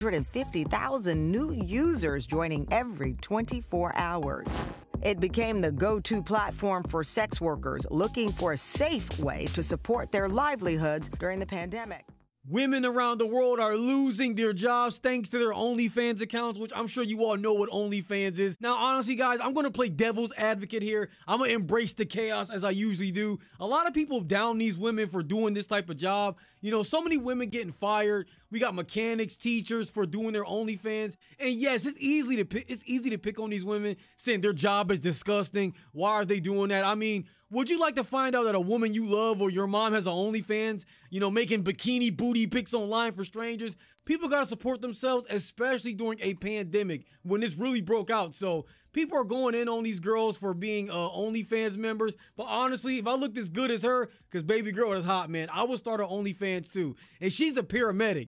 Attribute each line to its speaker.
Speaker 1: 150,000 new users joining every 24 hours. It became the go to platform for sex workers looking for a safe way to support their livelihoods during the pandemic.
Speaker 2: Women around the world are losing their jobs thanks to their OnlyFans accounts, which I'm sure you all know what OnlyFans is. Now, honestly, guys, I'm gonna play devil's advocate here. I'm gonna embrace the chaos as I usually do. A lot of people down these women for doing this type of job. You know, so many women getting fired. We got mechanics, teachers for doing their OnlyFans. And yes, it's easy to pick, it's easy to pick on these women saying their job is disgusting. Why are they doing that? I mean, would you like to find out that a woman you love or your mom has an OnlyFans, you know, making bikini booty pics online for strangers? People got to support themselves, especially during a pandemic when this really broke out. So people are going in on these girls for being uh, OnlyFans members. But honestly, if I looked as good as her, because baby girl is hot, man, I would start an OnlyFans too. And she's a paramedic.